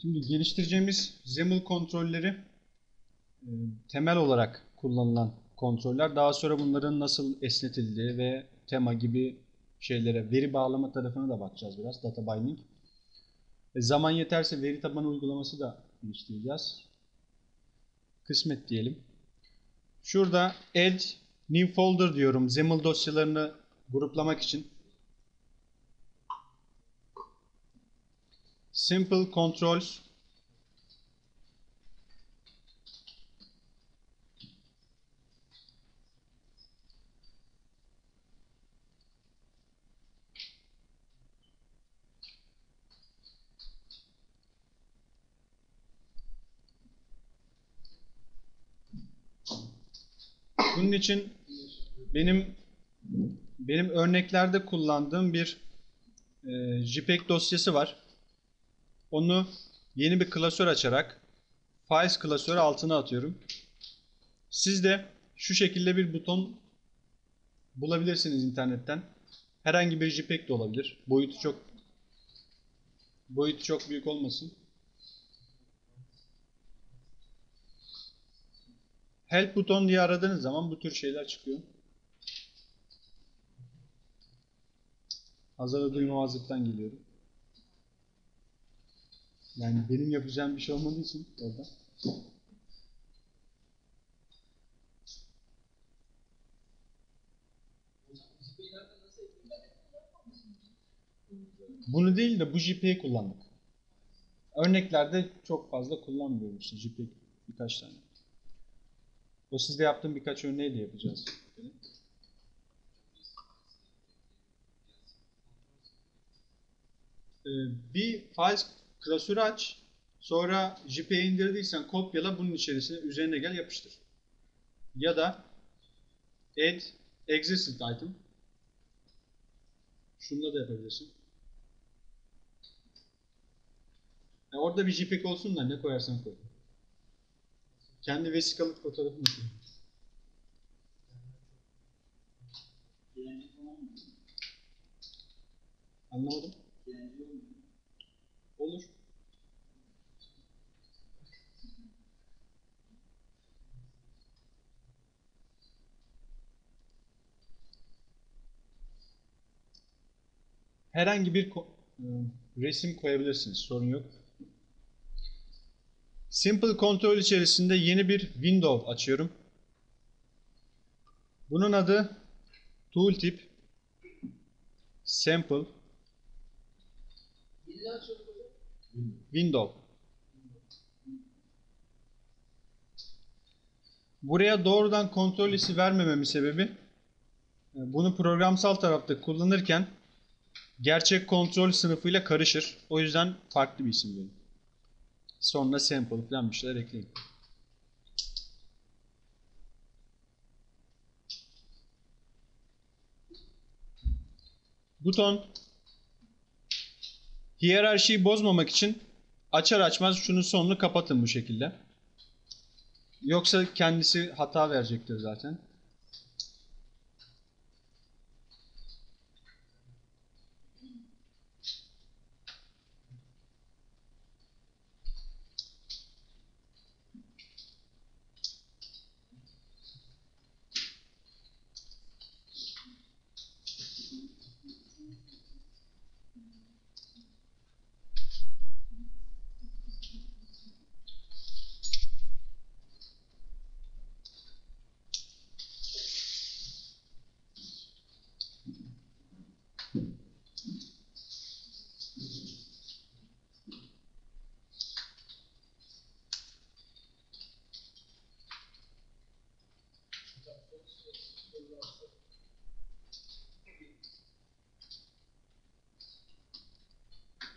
Şimdi geliştireceğimiz XAML kontrolleri e, temel olarak kullanılan kontroller. Daha sonra bunların nasıl esnetildiği ve tema gibi şeylere, veri bağlama tarafına da bakacağız biraz. Data binding. E, zaman yeterse veri tabanı uygulaması da geliştireceğiz. Kısmet diyelim. Şurada add new folder diyorum. XAML dosyalarını gruplamak için. Simple controls Bunun için benim benim örneklerde kullandığım bir e, JPEG dosyası var. Onu yeni bir klasör açarak Files klasörü altına atıyorum. Siz de şu şekilde bir buton bulabilirsiniz internetten. Herhangi bir JPEG de olabilir. Boyutu çok boyutu çok büyük olmasın. Help buton diye aradığınız zaman bu tür şeyler çıkıyor. Hazırda duymamazlıktan geliyorum. Yani benim yapacağım bir şey olmadığı için orada. Bunu değil de bu JPEG'i kullandık. Örneklerde çok fazla kullanmıyorum işte JPEG birkaç tane. O sizde yaptığım birkaç örneği de yapacağız. Ee, bir file klasörü aç. Sonra JPEG indirdiysen kopyala bunun içerisine üzerine gel yapıştır. Ya da add existing item. Şunu da yapabilirsin. Ya orada bir JPEG olsun da ne koyarsan koy. Kendi vesikalık fotoğrafını koy. Anlamadım. Olur. Herhangi bir ko- e, resim koyabilirsiniz. Sorun yok. Simple Control içerisinde yeni bir window açıyorum. Bunun adı Tooltip Sample Window. Buraya doğrudan kontrol isi vermememin sebebi e, bunu programsal tarafta kullanırken gerçek kontrol sınıfıyla karışır. O yüzden farklı bir isim veriyorum. Sonra sample falan bir şeyler ekleyin. Buton hiyerarşiyi bozmamak için açar açmaz şunun sonunu kapatın bu şekilde. Yoksa kendisi hata verecektir zaten.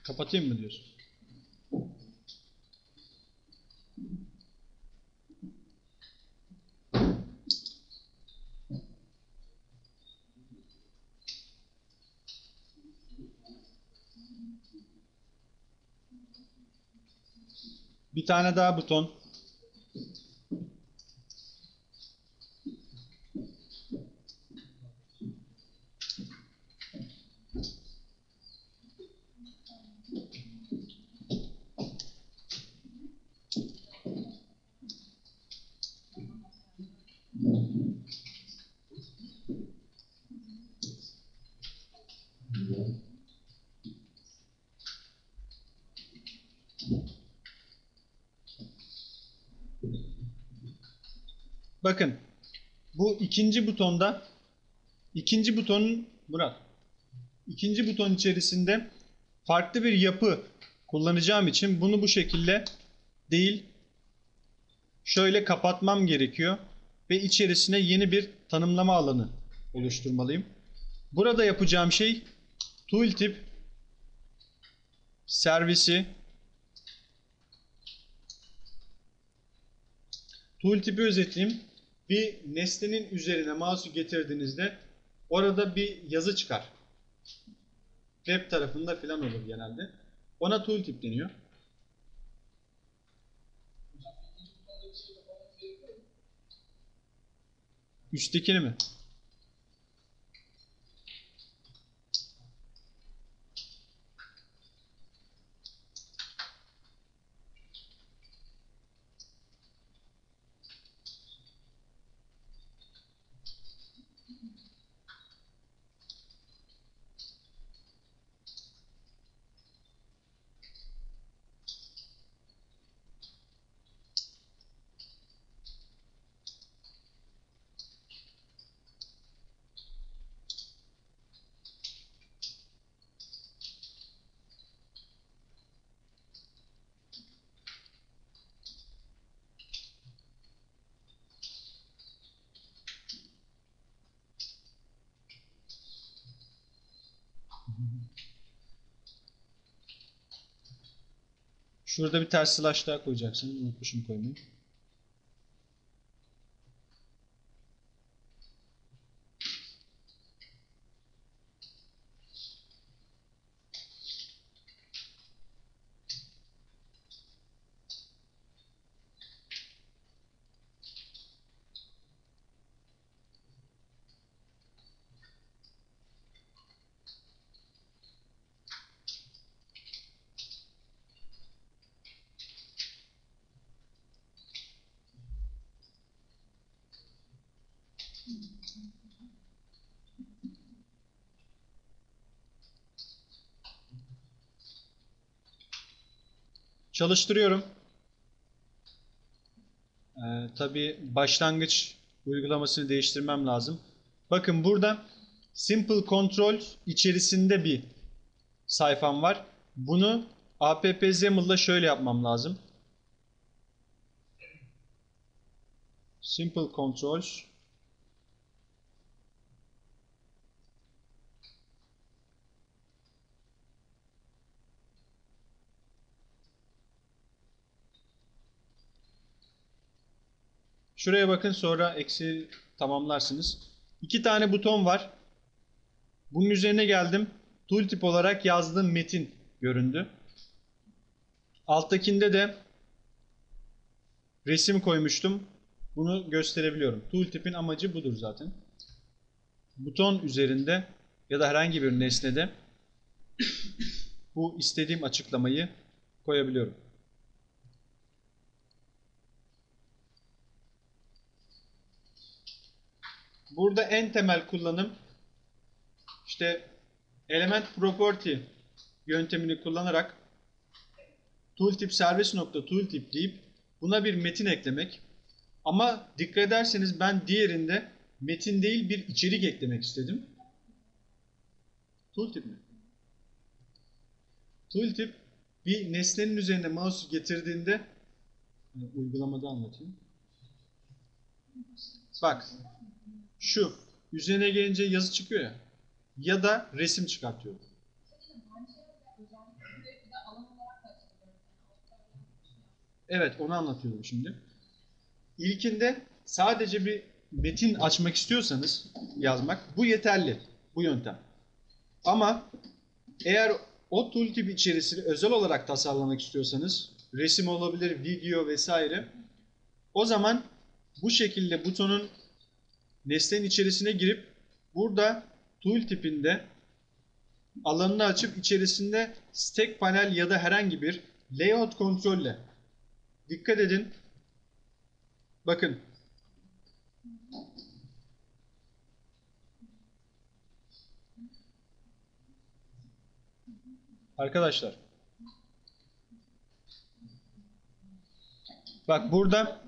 Kapatayım mı diyorsun? Bir tane daha buton. Bakın bu ikinci butonda ikinci butonun Murat ikinci buton içerisinde farklı bir yapı kullanacağım için bunu bu şekilde değil şöyle kapatmam gerekiyor ve içerisine yeni bir tanımlama alanı oluşturmalıyım. Burada yapacağım şey tooltip servisi tooltip'i özetleyeyim. Bir nesnenin üzerine mouse'u getirdiğinizde orada bir yazı çıkar. Web tarafında falan olur genelde. Ona tooltip deniyor. Üsttekini mi? Şurada bir ters slash daha koyacaksınız. Unutmuşum koymayı. Çalıştırıyorum. Ee, tabii başlangıç uygulamasını değiştirmem lazım. Bakın burada Simple Control içerisinde bir sayfam var. Bunu app.xaml'da şöyle yapmam lazım. Simple Controls Şuraya bakın sonra eksi tamamlarsınız. İki tane buton var. Bunun üzerine geldim. Tooltip olarak yazdığım metin göründü. Alttakinde de resim koymuştum. Bunu gösterebiliyorum. Tooltip'in amacı budur zaten. Buton üzerinde ya da herhangi bir nesnede bu istediğim açıklamayı koyabiliyorum. Burada en temel kullanım işte element property yöntemini kullanarak tooltip servis nokta tooltip deyip buna bir metin eklemek. Ama dikkat ederseniz ben diğerinde metin değil bir içerik eklemek istedim. Tooltip mi? Tooltip bir nesnenin üzerine mouse getirdiğinde uygulamada anlatayım. Bak şu üzerine gelince yazı çıkıyor ya ya da resim çıkartıyor. Evet onu anlatıyorum şimdi. İlkinde sadece bir metin açmak istiyorsanız yazmak bu yeterli. Bu yöntem. Ama eğer o tooltip içerisini özel olarak tasarlamak istiyorsanız resim olabilir, video vesaire o zaman bu şekilde butonun nesnenin içerisine girip burada tool tipinde alanını açıp içerisinde stack panel ya da herhangi bir layout kontrolle. Dikkat edin. Bakın. Arkadaşlar. Bak burada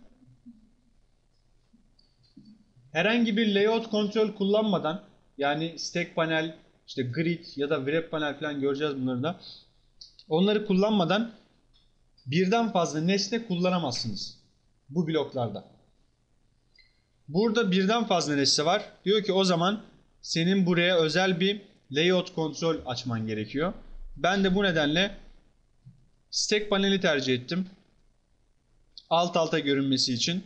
herhangi bir layout kontrol kullanmadan yani stack panel, işte grid ya da wrap panel falan göreceğiz bunları da. Onları kullanmadan birden fazla nesne kullanamazsınız bu bloklarda. Burada birden fazla nesne var. Diyor ki o zaman senin buraya özel bir layout kontrol açman gerekiyor. Ben de bu nedenle stack paneli tercih ettim. Alt alta görünmesi için.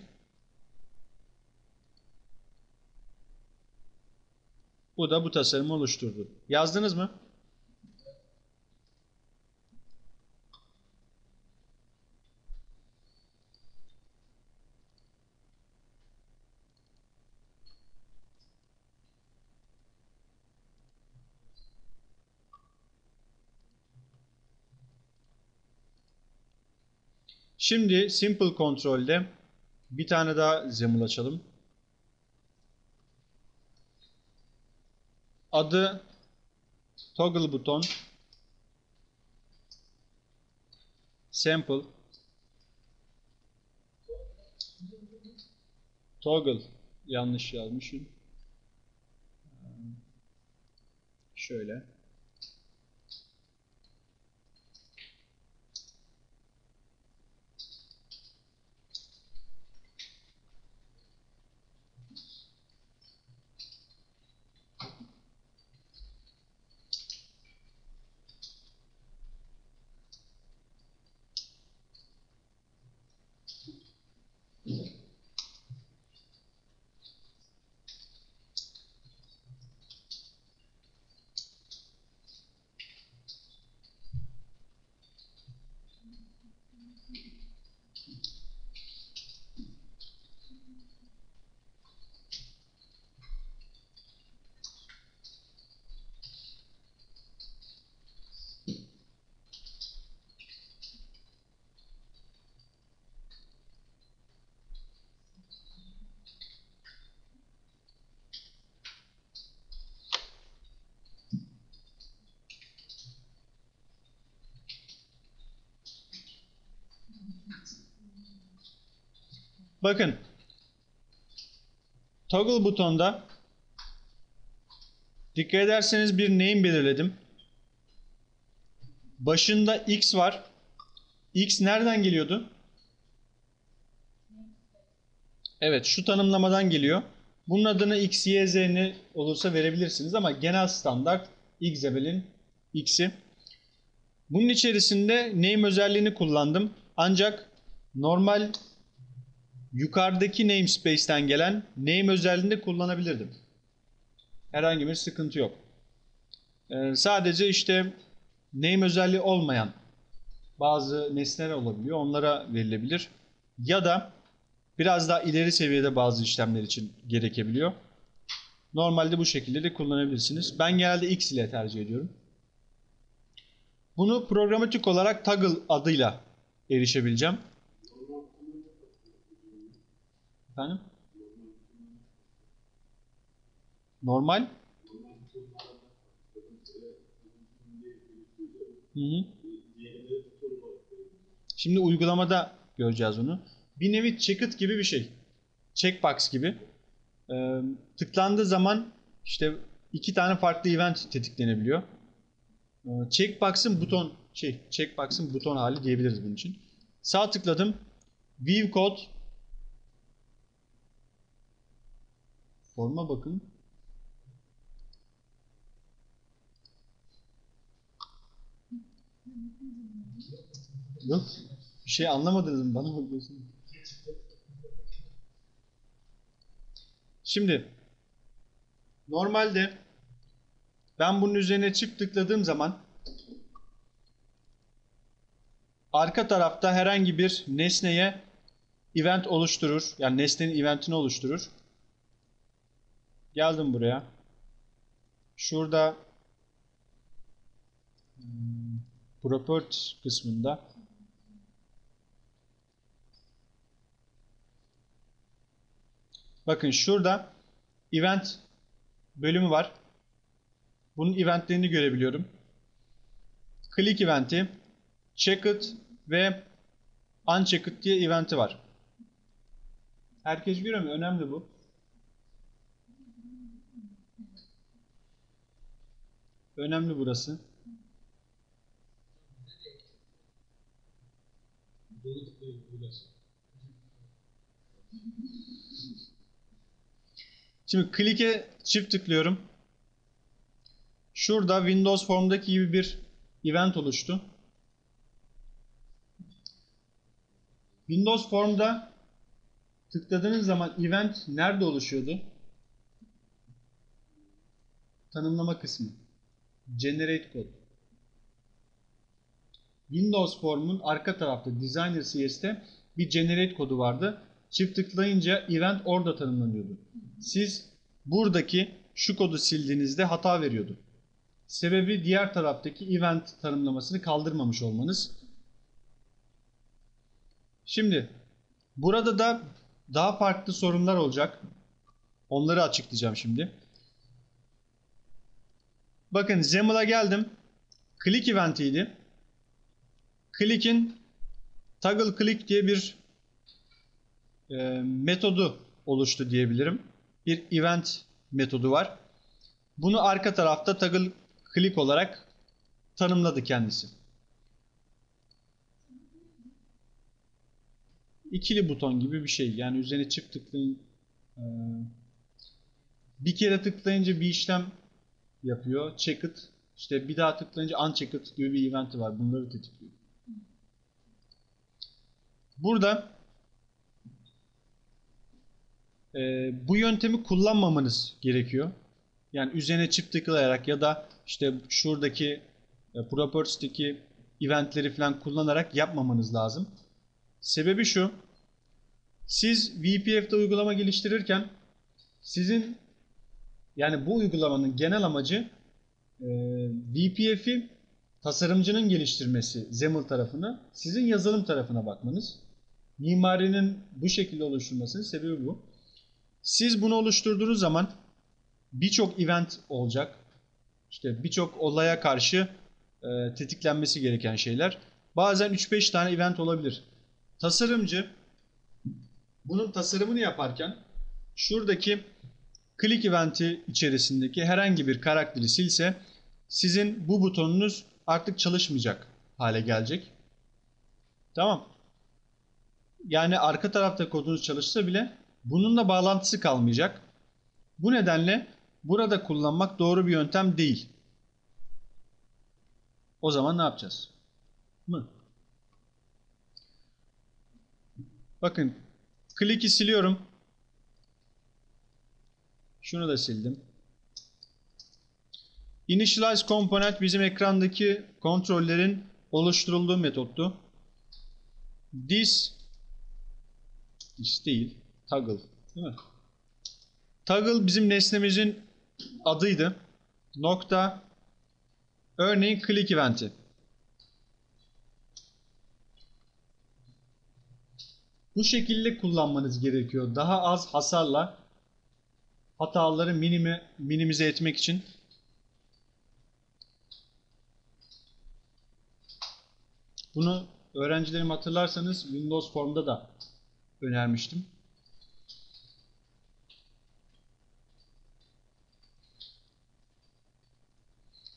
Bu da bu tasarımı oluşturdu. Yazdınız mı? Şimdi Simple Control'de bir tane daha Zemul açalım. Adı Toggle buton Sample Toggle yanlış yazmışım. Şöyle. Bakın. Toggle butonda dikkat ederseniz bir name belirledim. Başında X var. X nereden geliyordu? Evet şu tanımlamadan geliyor. Bunun adını X, Y, Z ne olursa verebilirsiniz ama genel standart Xabel'in X'i. Bunun içerisinde name özelliğini kullandım. Ancak normal yukarıdaki namespace'ten gelen name özelliğini kullanabilirdim. Herhangi bir sıkıntı yok. Ee, sadece işte name özelliği olmayan bazı nesneler olabiliyor. Onlara verilebilir. Ya da biraz daha ileri seviyede bazı işlemler için gerekebiliyor. Normalde bu şekilde de kullanabilirsiniz. Ben genelde X ile tercih ediyorum. Bunu programatik olarak toggle adıyla erişebileceğim. Efendim? Normal? Hı hı. Şimdi uygulamada göreceğiz onu. Bir nevi checkit gibi bir şey. Checkbox gibi. Ee, tıklandığı zaman işte iki tane farklı event tetiklenebiliyor. Ee, checkbox'ın buton şey, checkbox'ın buton hali diyebiliriz bunun için. Sağ tıkladım. View code Forma bakın. Yok. Bir şey anlamadınız mı? Bana bakıyorsunuz. Şimdi normalde ben bunun üzerine çift tıkladığım zaman arka tarafta herhangi bir nesneye event oluşturur. Yani nesnenin eventini oluşturur. Geldim buraya. Şurada hmm, properties kısmında bakın şurada event bölümü var. Bunun eventlerini görebiliyorum. Click eventi, checked ve unchecked diye eventi var. Herkes görüyor mu? Önemli bu. Önemli burası. Şimdi click'e çift tıklıyorum. Şurada Windows Form'daki gibi bir event oluştu. Windows Form'da tıkladığınız zaman event nerede oluşuyordu? Tanımlama kısmı. Generate Code. Windows Form'un arka tarafta Designer CS'te bir generate kodu vardı. Çift tıklayınca event orada tanımlanıyordu. Siz buradaki şu kodu sildiğinizde hata veriyordu. Sebebi diğer taraftaki event tanımlamasını kaldırmamış olmanız. Şimdi burada da daha farklı sorunlar olacak. Onları açıklayacağım şimdi. Bakın XAML'a geldim. Click eventiydi. Click'in toggle click diye bir e, metodu oluştu diyebilirim. Bir event metodu var. Bunu arka tarafta toggle click olarak tanımladı kendisi. İkili buton gibi bir şey. Yani üzerine çift tıklayın. e, bir kere tıklayınca bir işlem yapıyor. Checked. İşte bir daha tıklayınca unchecked gibi bir eventi var. Bunları tetikliyor. Burada e, bu yöntemi kullanmamanız gerekiyor. Yani üzerine çift tıklayarak ya da işte şuradaki e, properties'teki eventleri falan kullanarak yapmamanız lazım. Sebebi şu. Siz VPF'de uygulama geliştirirken sizin yani bu uygulamanın genel amacı e, VPF'i tasarımcının geliştirmesi XAML tarafını, sizin yazılım tarafına bakmanız. Mimarinin bu şekilde oluşturmasının sebebi bu. Siz bunu oluşturduğunuz zaman birçok event olacak. İşte birçok olaya karşı e, tetiklenmesi gereken şeyler. Bazen 3-5 tane event olabilir. Tasarımcı bunun tasarımını yaparken şuradaki click eventi içerisindeki herhangi bir karakteri silse sizin bu butonunuz artık çalışmayacak hale gelecek. Tamam. Yani arka tarafta kodunuz çalışsa bile bununla bağlantısı kalmayacak. Bu nedenle burada kullanmak doğru bir yöntem değil. O zaman ne yapacağız? Mı? Bakın click'i siliyorum. Şunu da sildim. Initialize component bizim ekrandaki kontrollerin oluşturulduğu metottu. This this değil, toggle, değil mi? Toggle bizim nesnemizin adıydı. Nokta örneğin click eventi. Bu şekilde kullanmanız gerekiyor. Daha az hasarla hataları minimi, minimize etmek için. Bunu öğrencilerim hatırlarsanız Windows Form'da da önermiştim.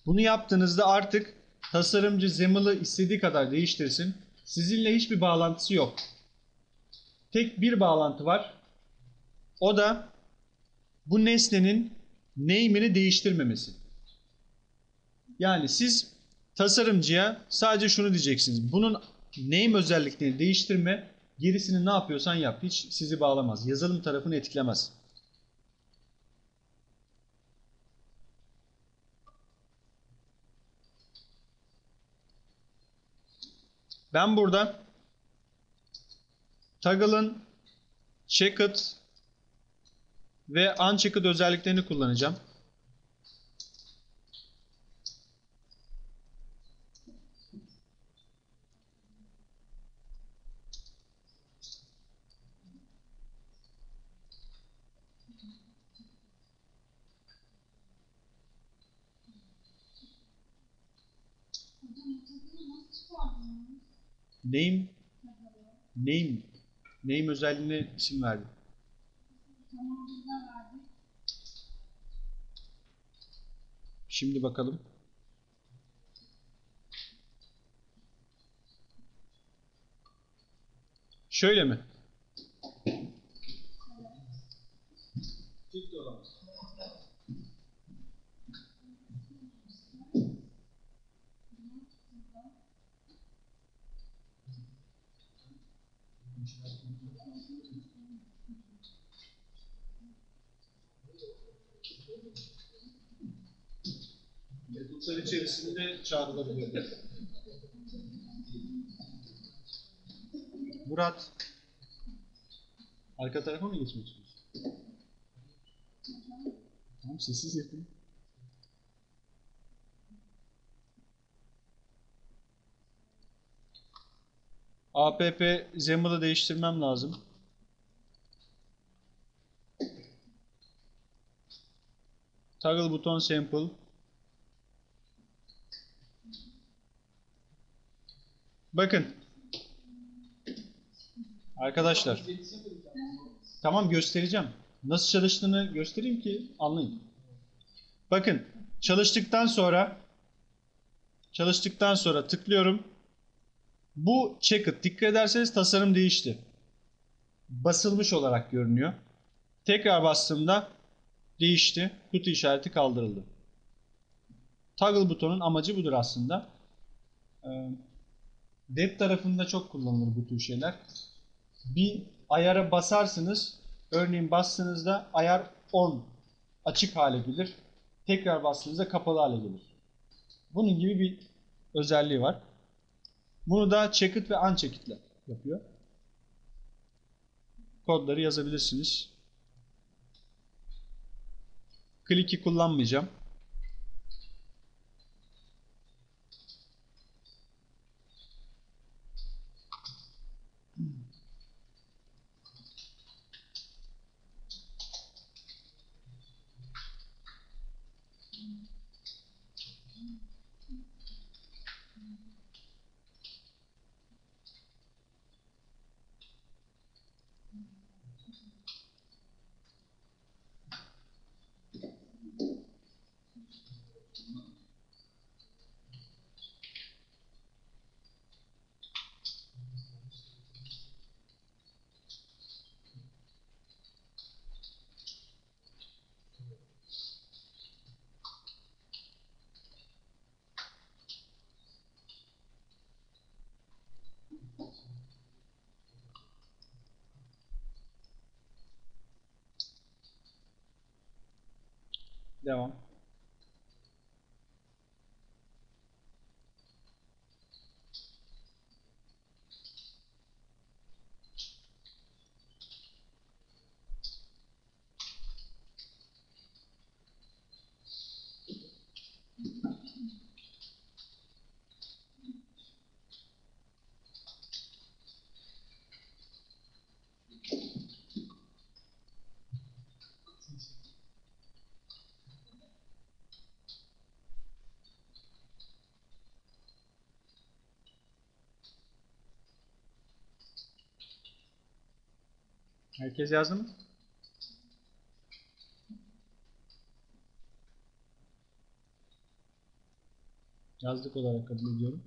Bunu yaptığınızda artık tasarımcı XAML'ı istediği kadar değiştirsin. Sizinle hiçbir bağlantısı yok. Tek bir bağlantı var. O da bu nesnenin name'ini değiştirmemesi. Yani siz tasarımcıya sadece şunu diyeceksiniz. Bunun name özelliklerini değiştirme, gerisini ne yapıyorsan yap. Hiç sizi bağlamaz. Yazılım tarafını etkilemez. Ben burada toggle'ın checked ve unchecked özelliklerini kullanacağım. Name name name özelliğine isim verdim. Şimdi bakalım. Şöyle mi? Evet. Ciddi olan. Metotlar içerisinde çağrılabiliyor. Murat. Arka tarafa mı geçmek istiyorsun? Tamam sessiz yapın. APP Zemal'ı değiştirmem lazım. Toggle buton sample. Bakın. Arkadaşlar. Tamam göstereceğim. Nasıl çalıştığını göstereyim ki anlayın. Bakın çalıştıktan sonra çalıştıktan sonra tıklıyorum. Bu checked. Dikkat ederseniz tasarım değişti. Basılmış olarak görünüyor. Tekrar bastığımda değişti. Kutu işareti kaldırıldı. Toggle butonun amacı budur aslında. Ee, Web tarafında çok kullanılır bu tür şeyler. Bir ayara basarsınız. Örneğin bastığınızda ayar on açık hale gelir. Tekrar bastığınızda kapalı hale gelir. Bunun gibi bir özelliği var. Bunu da checked ve unchecked'le yapıyor. Kodları yazabilirsiniz. Click'i kullanmayacağım. Devam. Herkes yazdı mı? Yazdık olarak kabul ediyorum.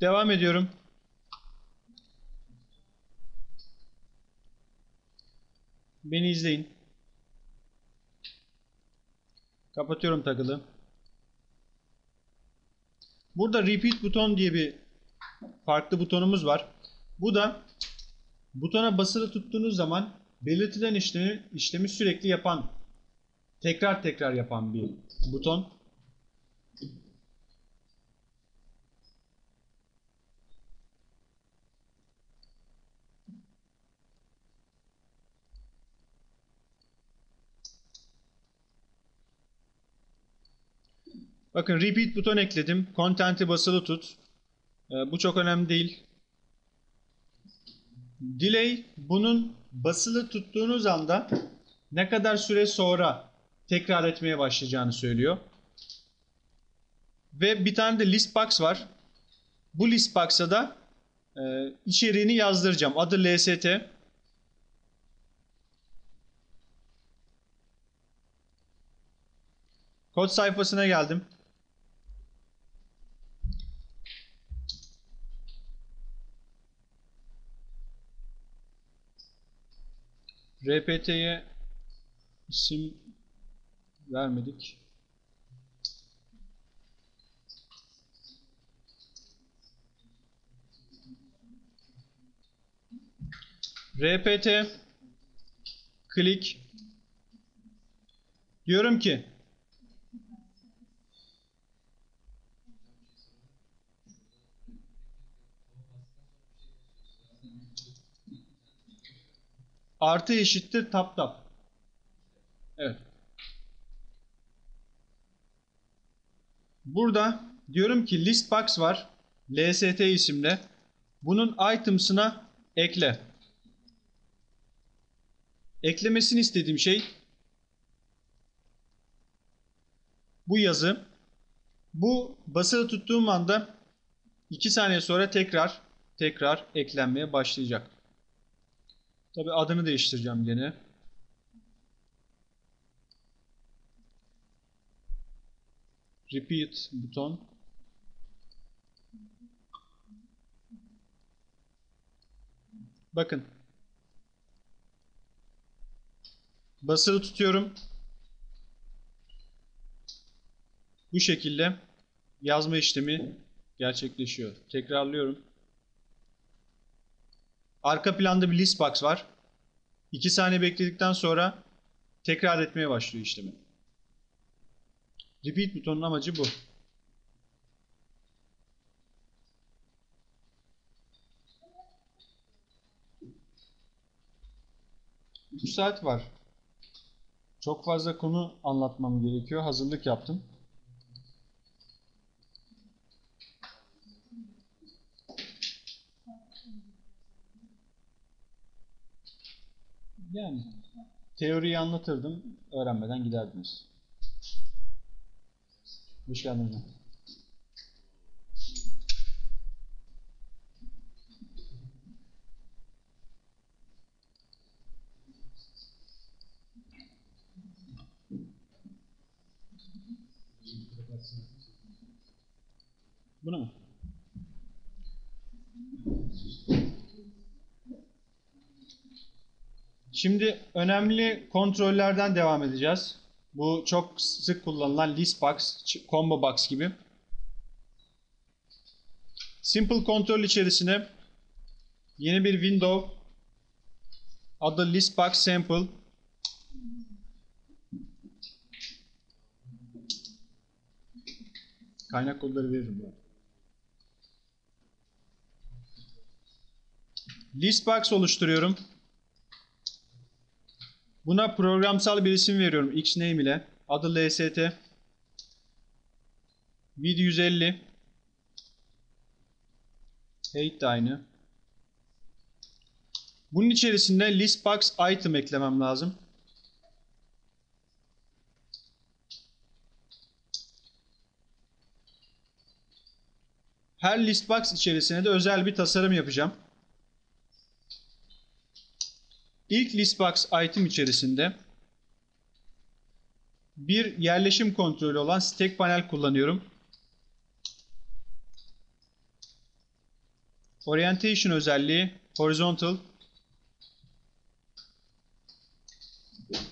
Devam ediyorum. Beni izleyin. Kapatıyorum takılı. Burada repeat buton diye bir farklı butonumuz var. Bu da Butona basılı tuttuğunuz zaman belirtilen işlemi, işlemi sürekli yapan, tekrar tekrar yapan bir buton. Bakın repeat buton ekledim. Content'i basılı tut. Ee, bu çok önemli değil. Delay bunun basılı tuttuğunuz anda ne kadar süre sonra tekrar etmeye başlayacağını söylüyor. Ve bir tane de list box var. Bu list box'a da e, içeriğini yazdıracağım. Adı lst. Kod sayfasına geldim. RPT'ye isim vermedik. RPT klik diyorum ki artı eşittir tap tap. Evet. Burada diyorum ki list box var. LST isimde. Bunun items'ına ekle. Eklemesini istediğim şey bu yazı. Bu basılı tuttuğum anda 2 saniye sonra tekrar tekrar eklenmeye başlayacak. Tabi adını değiştireceğim gene. Repeat buton. Bakın. Basılı tutuyorum. Bu şekilde yazma işlemi gerçekleşiyor. Tekrarlıyorum. Arka planda bir list box var. 2 saniye bekledikten sonra tekrar etmeye başlıyor işlemi. Repeat butonun amacı bu. Üç saat var. Çok fazla konu anlatmam gerekiyor. Hazırlık yaptım. Yani teoriyi anlatırdım, öğrenmeden giderdiniz. Hoş geldiniz. Buna mı? Şimdi önemli kontrollerden devam edeceğiz. Bu çok sık kullanılan list box, combo box gibi. Simple kontrol içerisine yeni bir window adı list box sample kaynak kodları veririm bu. List box oluşturuyorum. Buna programsal bir isim veriyorum xname ile. Adı lst. Vid 150. Height de aynı. Bunun içerisinde listbox item eklemem lazım. Her listbox içerisine de özel bir tasarım yapacağım. İlk listbox item içerisinde bir yerleşim kontrolü olan stack panel kullanıyorum. Orientation özelliği horizontal.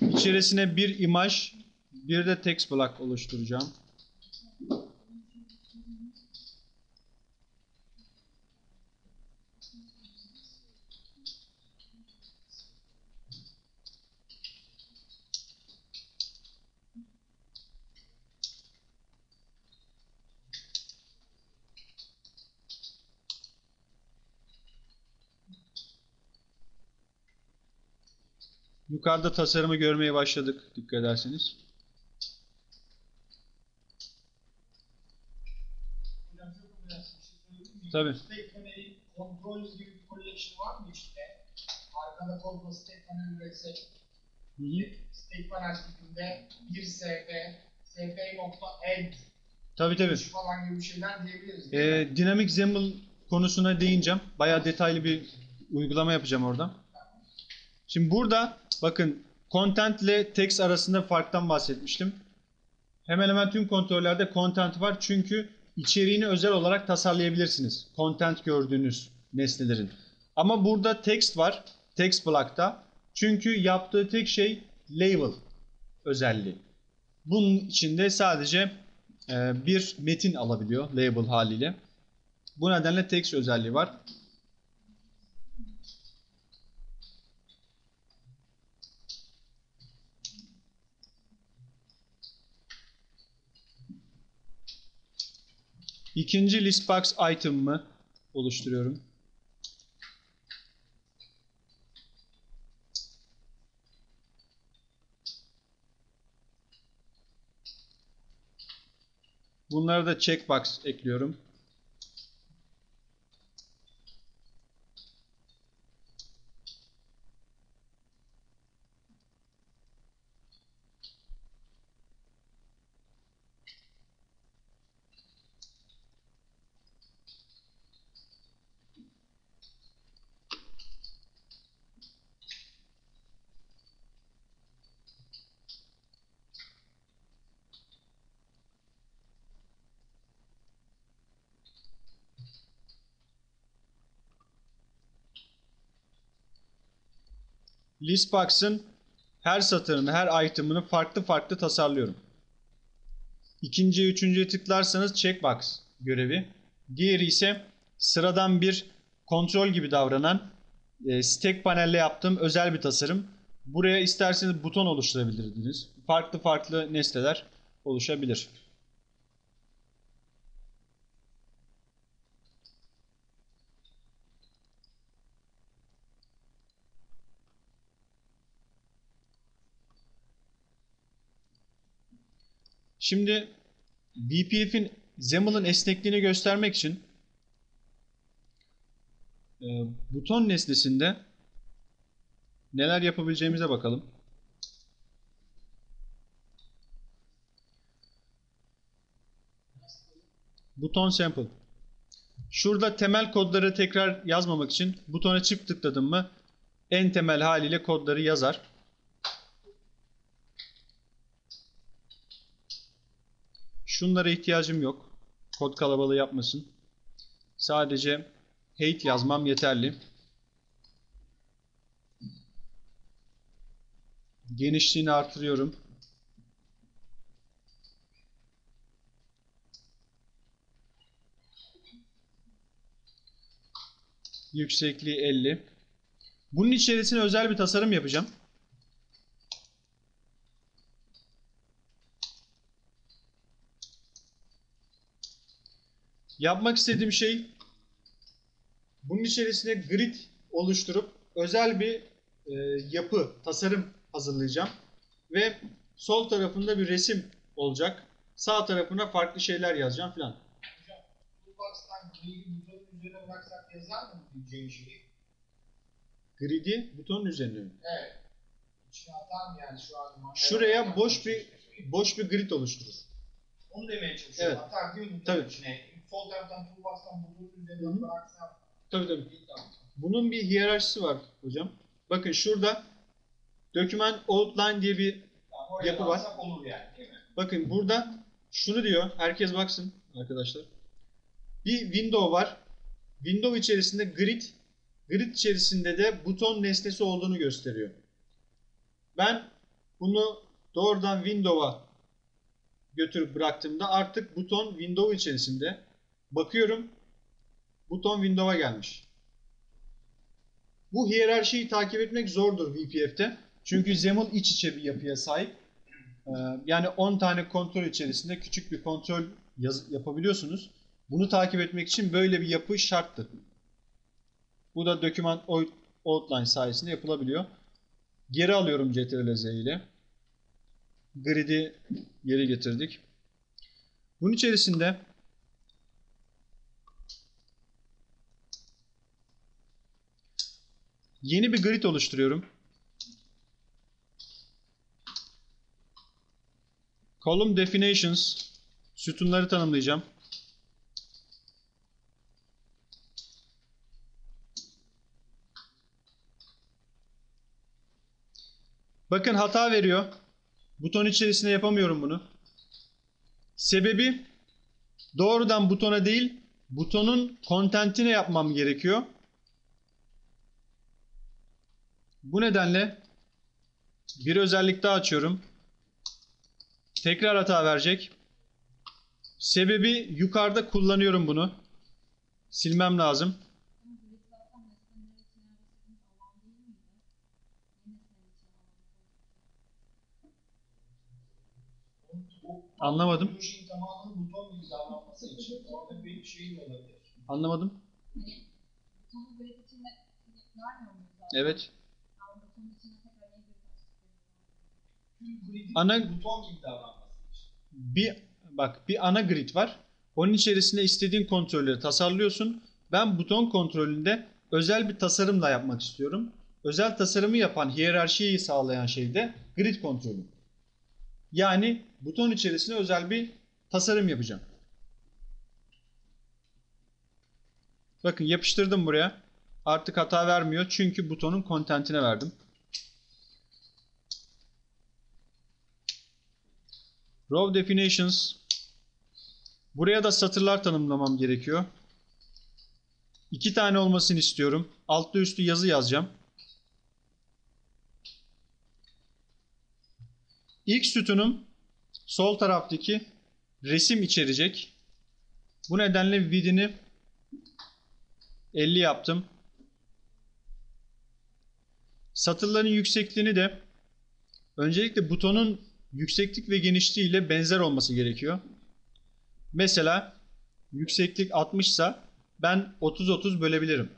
İçerisine bir imaj, bir de text block oluşturacağım. Yukarıda tasarımı görmeye başladık dikkat ederseniz. Tabii. Stack panel'in controls gibi bir collection var mı işte? Arkada kodla stack panel üretsek, stack panel tipinde bir sp, sp.add Tabii tabii. falan gibi şeyler diyebiliriz. Ee, Dynamic XAML konusuna değineceğim. Bayağı detaylı bir uygulama yapacağım orada. Şimdi burada bakın content ile text arasında farktan bahsetmiştim. Hemen hemen tüm kontrollerde content var çünkü içeriğini özel olarak tasarlayabilirsiniz. Content gördüğünüz nesnelerin. Ama burada text var. Text block'ta. Çünkü yaptığı tek şey label özelliği. Bunun içinde sadece e, bir metin alabiliyor label haliyle. Bu nedenle text özelliği var. İkinci listbox item'ımı oluşturuyorum. Bunlara da checkbox ekliyorum. Listbox'ın her satırını, her item'ını farklı farklı tasarlıyorum. İkinciye, üçüncüye tıklarsanız checkbox görevi. Diğeri ise sıradan bir kontrol gibi davranan e, stack panelle yaptığım özel bir tasarım. Buraya isterseniz buton oluşturabilirsiniz. Farklı farklı nesneler oluşabilir. Şimdi VPF'in XAML'ın esnekliğini göstermek için e, buton nesnesinde neler yapabileceğimize bakalım. Buton sample. Şurada temel kodları tekrar yazmamak için butona çift tıkladım mı en temel haliyle kodları yazar. Şunlara ihtiyacım yok. Kod kalabalığı yapmasın. Sadece hate yazmam yeterli. Genişliğini artırıyorum. Yüksekliği 50. Bunun içerisine özel bir tasarım yapacağım. Yapmak istediğim şey bunun içerisine grid oluşturup özel bir e, yapı, tasarım hazırlayacağım. Ve sol tarafında bir resim olacak. Sağ tarafına farklı şeyler yazacağım filan. Grid'i butonun üzerine mi? Evet. Yani şu an? Şuraya boş bir boş bir grid oluşturur. Onu demeye çalışıyorum. Evet. Atar değil mi butonun Tabii. içine? Üzerine hı. bıraksam. Tabii tabii. Bunun bir hiyerarşisi var hocam. Bakın şurada Document Outline diye bir oraya Yapı var. olur yani değil mi? Bakın burada şunu diyor. Herkes baksın arkadaşlar. Bir window var. Window içerisinde grid. Grid içerisinde de buton nesnesi olduğunu gösteriyor. Ben bunu doğrudan window'a götürüp bıraktığımda artık buton window içerisinde. Bakıyorum. Buton window'a gelmiş. Bu hiyerarşiyi takip etmek zordur VPF'te. Çünkü XAML iç içe bir yapıya sahip. Ee, Yani 10 tane kontrol içerisinde küçük bir kontrol yapabiliyorsunuz. Bunu takip etmek için böyle bir yapı şarttı. Bu da Out- Outline sayesinde yapılabiliyor. Geri alıyorum Ctrl Z ile. Grid'i geri getirdik. Bunun içerisinde yeni bir grid oluşturuyorum. Column definitions sütunları tanımlayacağım. Bakın hata veriyor. Buton içerisinde yapamıyorum bunu. Sebebi doğrudan butona değil, butonun kontentine yapmam gerekiyor. Bu nedenle bir özellik daha açıyorum. Tekrar hata verecek. Sebebi yukarıda kullanıyorum bunu. Silmem lazım. Anlamadım. Bu şeyin Ana- buton gibi davranması. Bir bak bir ana grid var. Onun içerisinde istediğin kontrolleri tasarlıyorsun. Ben buton kontrolünde özel bir tasarımla yapmak istiyorum. Özel tasarımı yapan, hiyerarşiyi sağlayan şey de grid kontrolü. Yani buton içerisinde özel bir tasarım yapacağım. Bakın yapıştırdım buraya. Artık hata vermiyor çünkü butonun kontentine verdim. Row definitions. Buraya da satırlar tanımlamam gerekiyor. İki tane olmasını istiyorum. Altta üstü yazı yazacağım. İlk sütunum sol taraftaki resim içerecek. Bu nedenle width'ini 50 yaptım. Satırların yüksekliğini de öncelikle butonun yükseklik ve genişliği ile benzer olması gerekiyor. Mesela yükseklik 60 ise ben 30-30 bölebilirim.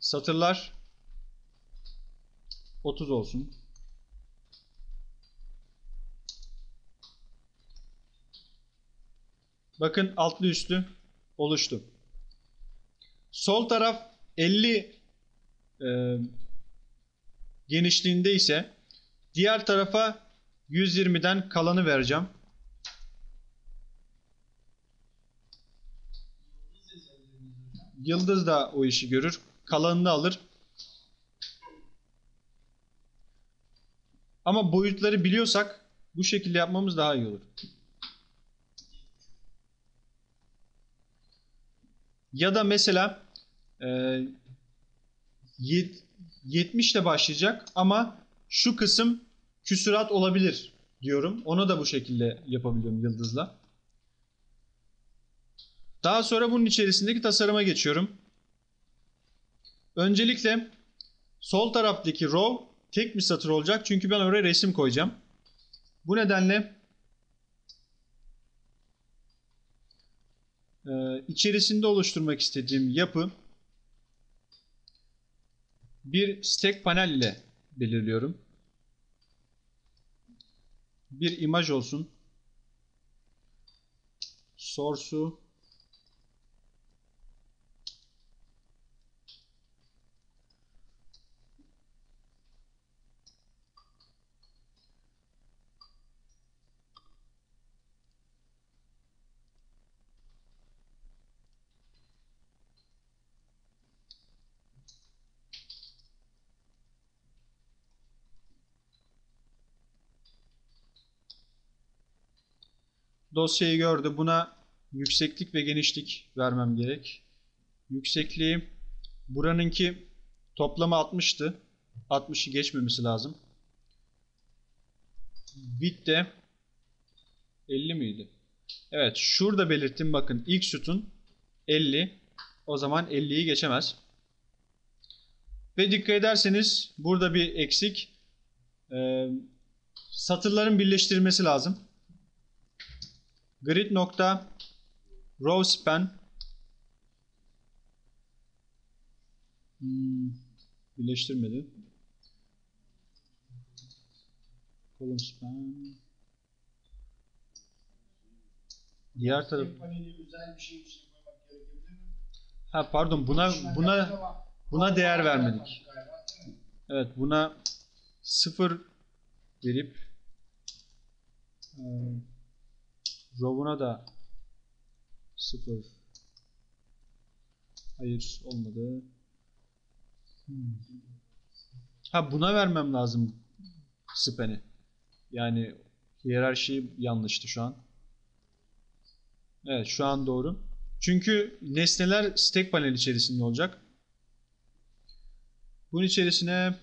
Satırlar 30 olsun. Bakın altlı üstlü oluştu. Sol taraf 50 e, genişliğinde ise diğer tarafa 120'den kalanı vereceğim. Yıldız da o işi görür. Kalanını alır. Ama boyutları biliyorsak bu şekilde yapmamız daha iyi olur. Ya da mesela e, yet- 70 ile başlayacak ama şu kısım küsurat olabilir diyorum. Onu da bu şekilde yapabiliyorum yıldızla. Daha sonra bunun içerisindeki tasarıma geçiyorum. Öncelikle sol taraftaki row tek bir satır olacak çünkü ben oraya resim koyacağım. Bu nedenle e, içerisinde oluşturmak istediğim yapı bir stack panel ile belirliyorum. Bir imaj olsun. Source'u dosyayı gördü. Buna yükseklik ve genişlik vermem gerek. Yüksekliği buranınki toplamı 60'tı. 60'ı geçmemesi lazım. Width de 50 miydi? Evet, şurada belirttim bakın ilk sütun 50. O zaman 50'yi geçemez. Ve dikkat ederseniz burada bir eksik. Ee, satırların birleştirilmesi lazım. Grid nokta row span hmm, birleştirmedi. Column span. Diğer taraf. Şey? Ha pardon buna buna buna değer vermedik. Evet buna 0 verip e, row'una da 0 Hayır olmadı. Hmm. Ha buna vermem lazım span'i. Yani hiyerarşi yanlıştı şu an. Evet şu an doğru. Çünkü nesneler stack panel içerisinde olacak. Bunun içerisine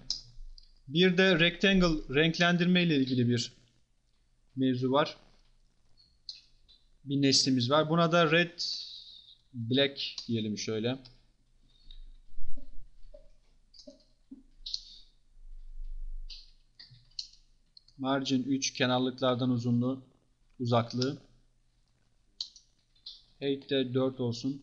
bir de rectangle renklendirme ile ilgili bir mevzu var. Bir nesnemiz var. Buna da red black diyelim şöyle. Margin 3 kenarlıklardan uzunluğu uzaklığı. Height de 4 olsun.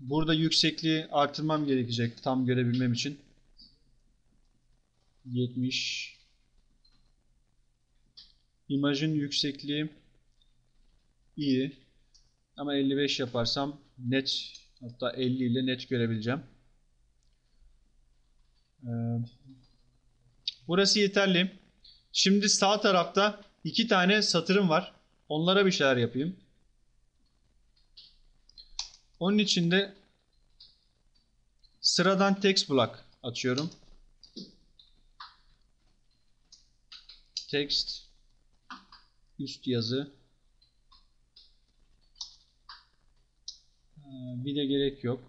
Burada yüksekliği artırmam gerekecek tam görebilmem için. 70 İmajın yüksekliği iyi. Ama 55 yaparsam net hatta 50 ile net görebileceğim. Ee, burası yeterli. Şimdi sağ tarafta iki tane satırım var. Onlara bir şeyler yapayım. Onun için de sıradan text block açıyorum. Text üst yazı Ee, bir de gerek yok.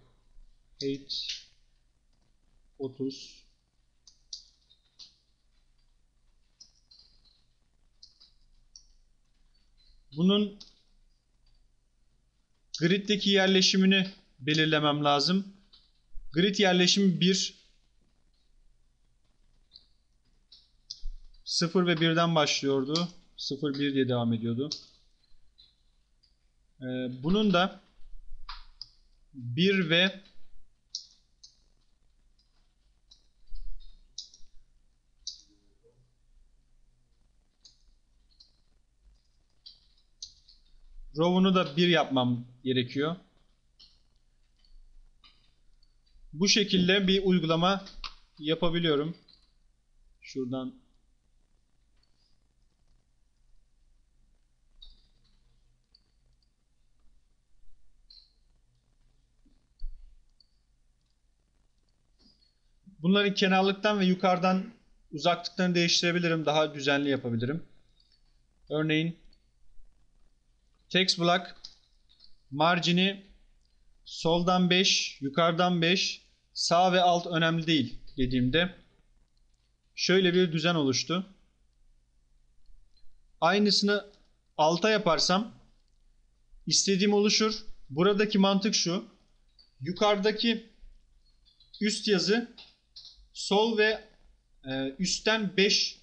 8 30 Bunun Grid'deki yerleşimini belirlemem lazım. Grid yerleşimi 1 0 ve 1'den başlıyordu. 0 1 diye devam ediyordu. Ee, bunun da 1 ve Row'unu da 1 yapmam gerekiyor. Bu şekilde bir uygulama yapabiliyorum. Şuradan Bunların kenarlıktan ve yukarıdan uzaklıklarını değiştirebilirim. Daha düzenli yapabilirim. Örneğin text block margini soldan 5, yukarıdan 5, sağ ve alt önemli değil dediğimde şöyle bir düzen oluştu. Aynısını alta yaparsam istediğim oluşur. Buradaki mantık şu. Yukarıdaki üst yazı sol ve e, üstten 5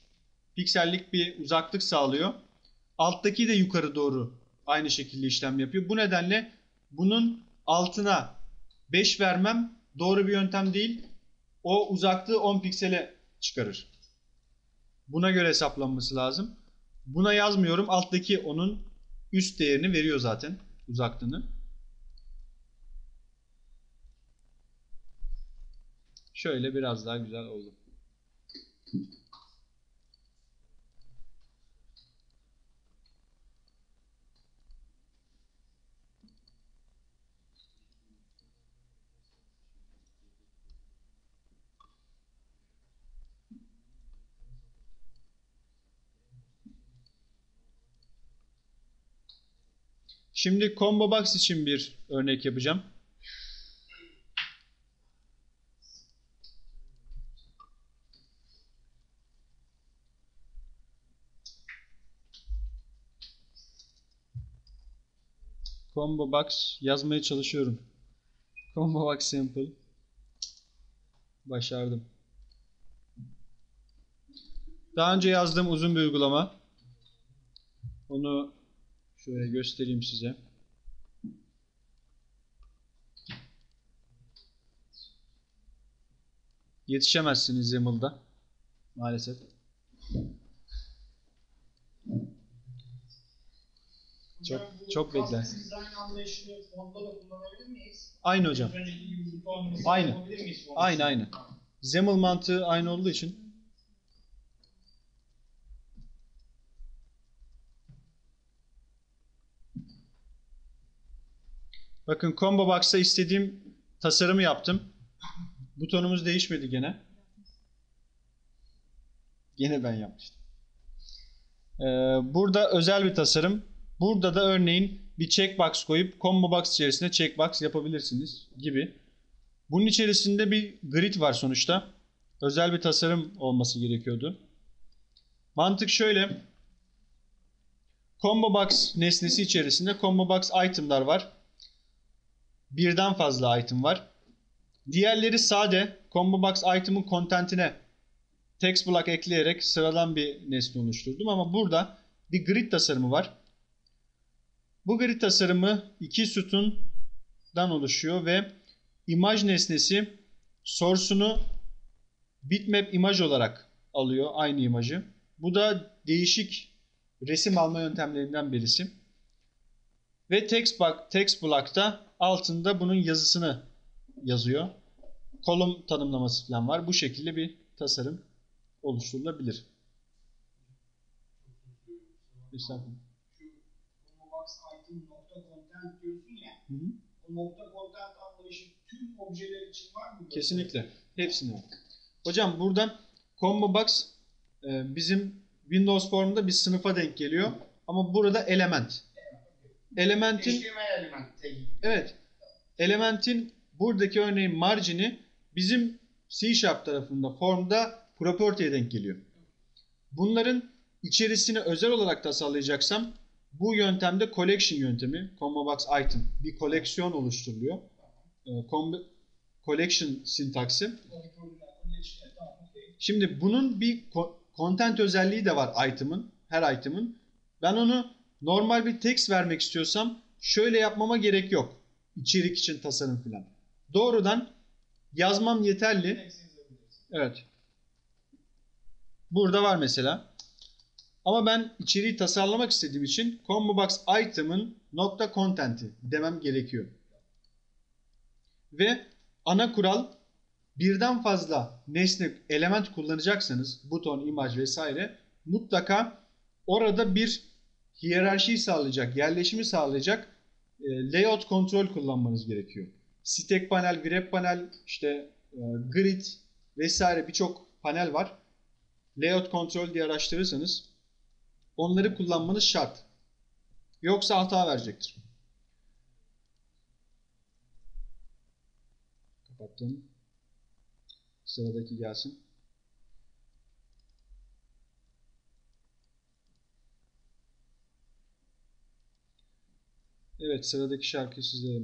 piksellik bir uzaklık sağlıyor. Alttaki de yukarı doğru aynı şekilde işlem yapıyor. Bu nedenle bunun altına 5 vermem doğru bir yöntem değil. O uzaklığı 10 piksele çıkarır. Buna göre hesaplanması lazım. Buna yazmıyorum. Alttaki onun üst değerini veriyor zaten uzaklığını. Şöyle biraz daha güzel oldu. Şimdi combo box için bir örnek yapacağım. Combo box yazmaya çalışıyorum. Combo box sample. Başardım. Daha önce yazdığım uzun bir uygulama. Onu şöyle göstereyim size. Yetişemezsiniz YAML'da. Maalesef. Çok- çok beklersin. Aynı hocam. Aynı. Aynı aynı. XAML mantığı aynı olduğu için Bakın Combo Box'ta istediğim tasarımı yaptım. Butonumuz değişmedi gene. Gene ben yapmıştım. Ee, burada özel bir tasarım. Burada da örneğin bir checkbox koyup Combo Box içerisinde checkbox yapabilirsiniz gibi. Bunun içerisinde bir grid var sonuçta. Özel bir tasarım olması gerekiyordu. Mantık şöyle. Combo Box nesnesi içerisinde Combo Box item'lar var. Birden fazla item var. Diğerleri sade. Combo Box item'ın content'ine text block ekleyerek sıradan bir nesne oluşturdum ama burada bir grid tasarımı var. Bu grid tasarımı iki sütundan oluşuyor ve imaj nesnesi source'unu bitmap imaj olarak alıyor aynı imajı. Bu da değişik resim alma yöntemlerinden birisi. Ve text, block, text block'ta altında bunun yazısını yazıyor. Kolum tanımlaması falan var. Bu şekilde bir tasarım oluşturulabilir. Estağfurullah. Şu Homobox item nokta content diyorsun ya. Hı hı. Nokta content anlayışı tüm objeler için var mı? Kesinlikle. Hepsini var. Hocam burada Combo Box e, bizim Windows Form'da bir sınıfa denk geliyor. Ama burada element. Elementin evet. Elementin buradaki örneğin margini bizim C Sharp tarafında formda property'ye denk geliyor. Bunların içerisini özel olarak tasarlayacaksam bu yöntemde collection yöntemi, Combo Box item bir koleksiyon oluşturuluyor. E, combo- collection sintaksi. Şimdi bunun bir content özelliği de var item'ın, her item'ın. Ben onu normal bir text vermek istiyorsam şöyle yapmama gerek yok. İçerik için tasarım falan. Doğrudan yazmam yeterli. Evet. Burada var mesela. Ama ben içeriği tasarlamak istediğim için combo box item'ın nokta content'i demem gerekiyor. Ve ana kural birden fazla nesne element kullanacaksanız buton, imaj vesaire mutlaka orada bir hiyerarşiyi sağlayacak, yerleşimi sağlayacak e, layout kontrol kullanmanız gerekiyor. Stack panel, grep panel, işte e, grid vesaire birçok panel var. Layout kontrol diye araştırırsanız onları kullanmanız şart. Yoksa hata verecektir. Kapattım. Sıradaki gelsin. Evet sıradaki şarkıyı sizlere.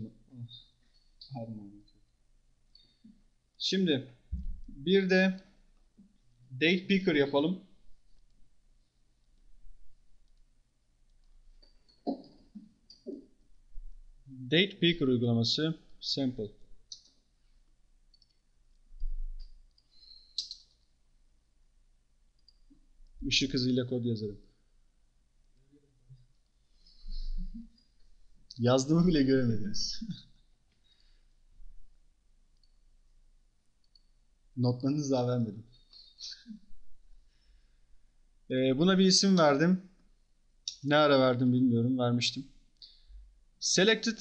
Şimdi bir de date picker yapalım. Date picker uygulaması sample. Işık hızıyla kod yazarım. Yazdığımı bile göremediniz. Notlarınızı daha vermedim. Ee, buna bir isim verdim. Ne ara verdim bilmiyorum. Vermiştim. Selected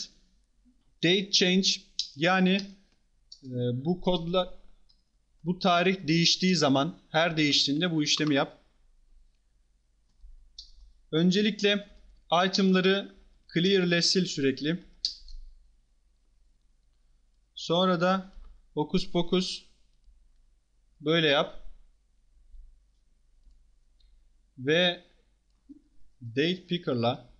date change yani e, bu kodla bu tarih değiştiği zaman her değiştiğinde bu işlemi yap. Öncelikle itemları clear'le sil sürekli. Sonra da okus pokus böyle yap. Ve date picker'la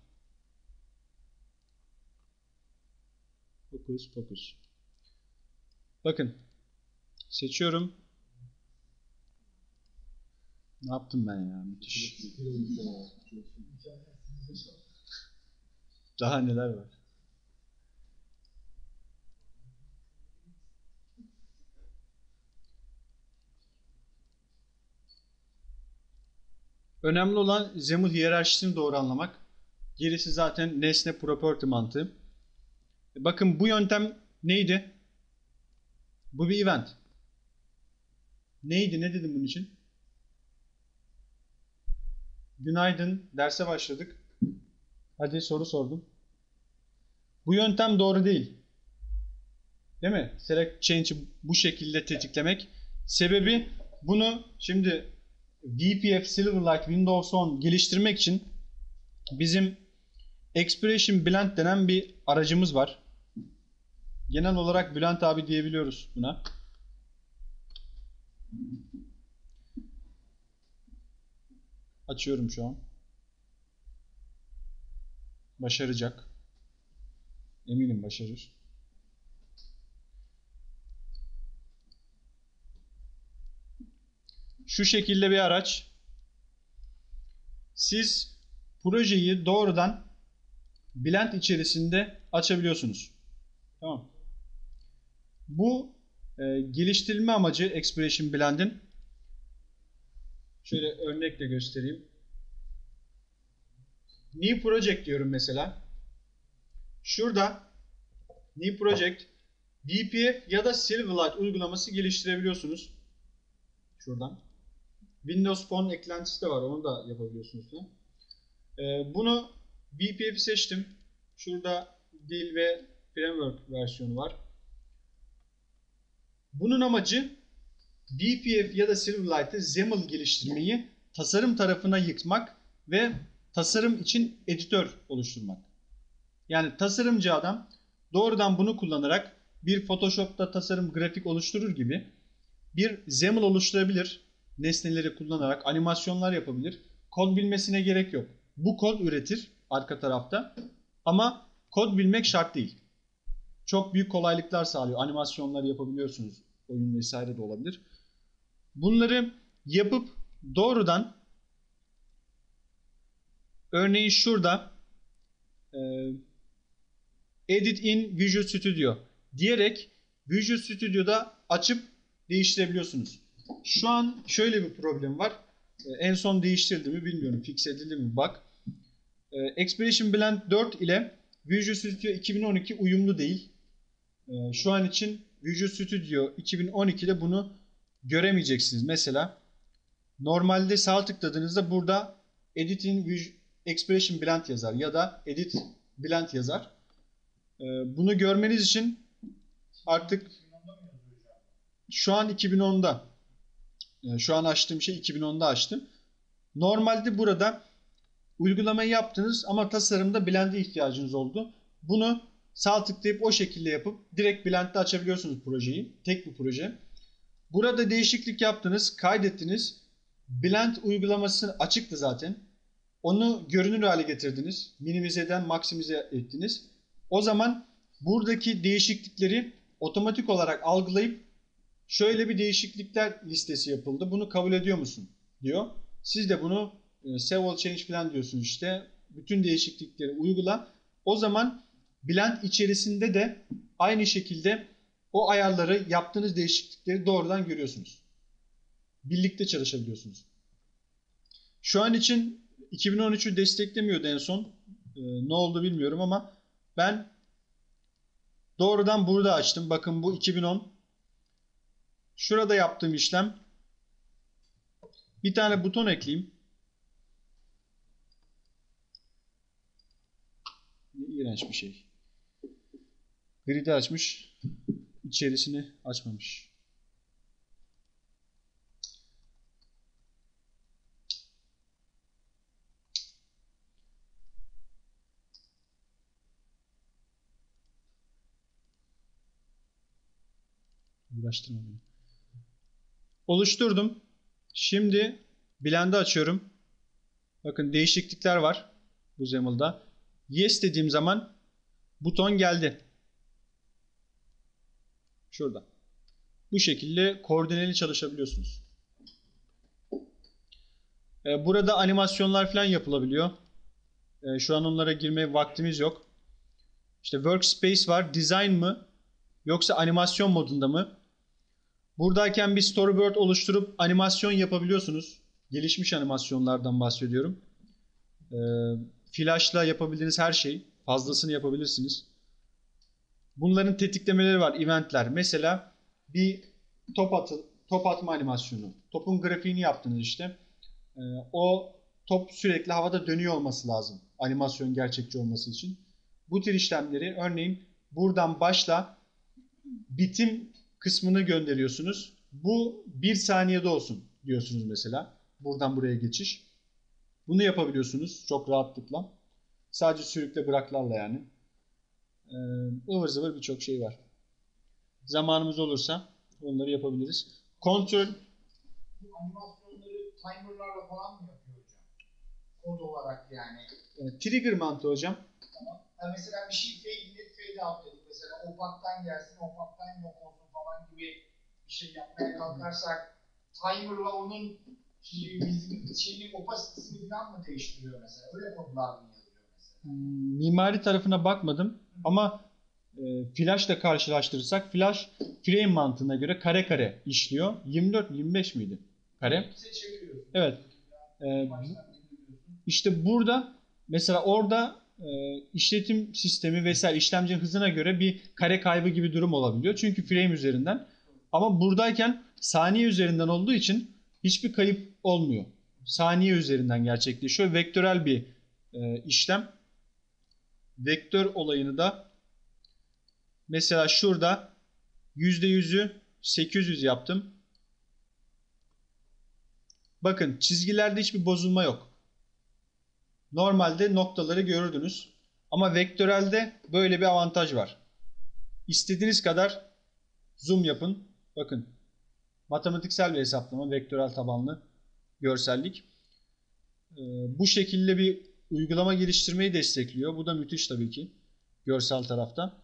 Fokus fokus. Bakın. Seçiyorum. Ne yaptım ben ya? Müthiş. Daha neler var? Önemli olan XAML hiyerarşisini doğru anlamak. Gerisi zaten nesne property mantığı. Bakın bu yöntem neydi? Bu bir event. Neydi? Ne dedim bunun için? Günaydın. Derse başladık. Hadi soru sordum. Bu yöntem doğru değil. Değil mi? Select change'i bu şekilde tetiklemek. Sebebi bunu şimdi VPF Silverlight Windows 10 geliştirmek için bizim Expression Blend denen bir aracımız var. Genel olarak Bülent abi diyebiliyoruz buna. Açıyorum şu an. Başaracak. Eminim başarır. Şu şekilde bir araç. Siz projeyi doğrudan Blend içerisinde açabiliyorsunuz. Tamam. Bu e, geliştirilme amacı Expression Blend'in şöyle örnekle göstereyim. New Project diyorum mesela. Şurada New Project VPF ya da Silverlight uygulaması geliştirebiliyorsunuz. Şuradan. Windows Phone eklentisi de var. Onu da yapabiliyorsunuz. Ee, bunu VPF'i seçtim. Şurada dil ve framework versiyonu var. Bunun amacı VPF ya da Silverlight'ı XAML geliştirmeyi tasarım tarafına yıkmak ve tasarım için editör oluşturmak. Yani tasarımcı adam doğrudan bunu kullanarak bir Photoshop'ta tasarım grafik oluşturur gibi bir XAML oluşturabilir. Nesneleri kullanarak animasyonlar yapabilir. Kod bilmesine gerek yok. Bu kod üretir arka tarafta. Ama kod bilmek şart değil. Çok büyük kolaylıklar sağlıyor. Animasyonları yapabiliyorsunuz. Oyun vesaire de olabilir. Bunları yapıp doğrudan örneğin şurada e, Edit in Visual Studio diyerek Visual Studio'da açıp değiştirebiliyorsunuz. Şu an şöyle bir problem var. E, en son değiştirdi mi bilmiyorum. Fix edildi mi bak. E, Expression Blend 4 ile Visual Studio 2012 uyumlu değil. E, şu an için Visual Studio 2012'de bunu göremeyeceksiniz. Mesela normalde sağ tıkladığınızda burada Edit in Vis- Expression Blend yazar ya da Edit Blend yazar. E, bunu görmeniz için artık şu an 2010'da. Yani şu an açtığım şey 2010'da açtım. Normalde burada uygulamayı yaptınız ama tasarımda Blend'e ihtiyacınız oldu. Bunu sağ tıklayıp o şekilde yapıp direkt Blend'de açabiliyorsunuz projeyi. Tek bir proje. Burada değişiklik yaptınız, kaydettiniz. Blend uygulaması açıktı zaten. Onu görünür hale getirdiniz. Minimizeden maksimize ettiniz. O zaman buradaki değişiklikleri otomatik olarak algılayıp şöyle bir değişiklikler listesi yapıldı. Bunu kabul ediyor musun? diyor. Siz de bunu e, save all change falan diyorsunuz işte. Bütün değişiklikleri uygula. O zaman Blend içerisinde de aynı şekilde o ayarları yaptığınız değişiklikleri doğrudan görüyorsunuz. Birlikte çalışabiliyorsunuz. Şu an için 2013'ü desteklemiyordu en son. Ee, ne oldu bilmiyorum ama ben doğrudan burada açtım. Bakın bu 2010. Şurada yaptığım işlem bir tane buton ekleyeyim. Ne iğrenç bir şey. Grid'i açmış. içerisini açmamış. Uğraştırma. Oluşturdum. Şimdi Blend'i açıyorum. Bakın değişiklikler var bu XAML'da. Yes dediğim zaman buton geldi. Şurada. Bu şekilde koordineli çalışabiliyorsunuz. Ee, Burada animasyonlar falan yapılabiliyor. Ee, Şu an onlara girmeye vaktimiz yok. İşte workspace var. Design mı? Yoksa animasyon modunda mı? Buradayken bir storyboard oluşturup animasyon yapabiliyorsunuz. gelişmiş animasyonlardan bahsediyorum. Ee, Flash'la yapabildiğiniz her şey. Fazlasını yapabilirsiniz. Bunların tetiklemeleri var, eventler. Mesela bir top atı, top atma animasyonu. Topun grafiğini yaptınız işte. Ee, o top sürekli havada dönüyor olması lazım. Animasyon gerçekçi olması için. Bu tür işlemleri örneğin buradan başla bitim kısmını gönderiyorsunuz. Bu bir saniyede olsun diyorsunuz mesela. Buradan buraya geçiş. Bunu yapabiliyorsunuz çok rahatlıkla. Sadece sürükle bıraklarla yani. Ee, ıvır zıvır birçok şey var. Zamanımız olursa onları yapabiliriz. Kontrol animasyonları timerlarla falan mı yapıyor hocam? Kod olarak yani. e, trigger mantığı hocam. Tamam. Ha mesela bir şey fade in, fade out dedik. Mesela opaktan gelsin, opaktan yok olsun falan gibi bir şey yapmaya kalkarsak timerla onun şey, bizim şeyin opasitesini falan mı değiştiriyor mesela? Öyle kodlar mı yazıyor mesela? Hmm, Mimari tarafına bakmadım ama e, Flash'la karşılaştırırsak Flash frame mantığına göre kare kare işliyor. 24 25 miydi? Kare. Evet. E. İşte burada mesela orada e, işletim sistemi vesaire işlemcinin hızına göre bir kare kaybı gibi durum olabiliyor. Çünkü frame üzerinden. Ama buradayken saniye üzerinden olduğu için hiçbir kayıp olmuyor. Saniye üzerinden gerçekleşiyor. Vektörel bir e, işlem. Vektör olayını da mesela şurada %100'ü 800 yaptım. Bakın çizgilerde hiçbir bozulma yok. Normalde noktaları görürdünüz. Ama vektörelde böyle bir avantaj var. İstediğiniz kadar zoom yapın. Bakın. Matematiksel bir hesaplama, vektörel tabanlı görsellik. Ee, bu şekilde bir uygulama geliştirmeyi destekliyor. Bu da müthiş tabii ki. Görsel tarafta.